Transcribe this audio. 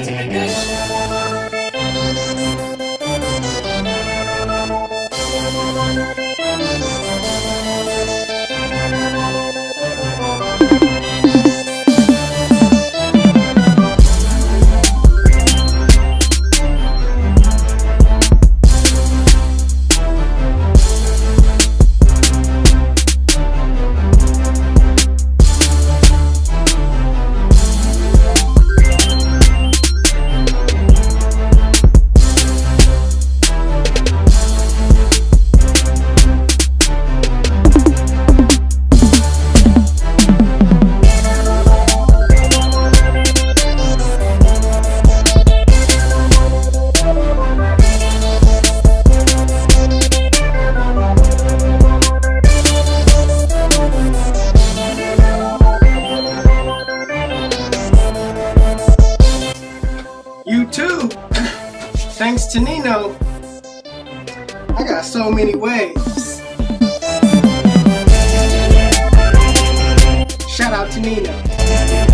YouTube, thanks to Nino, I got so many waves. Shout out to Nino.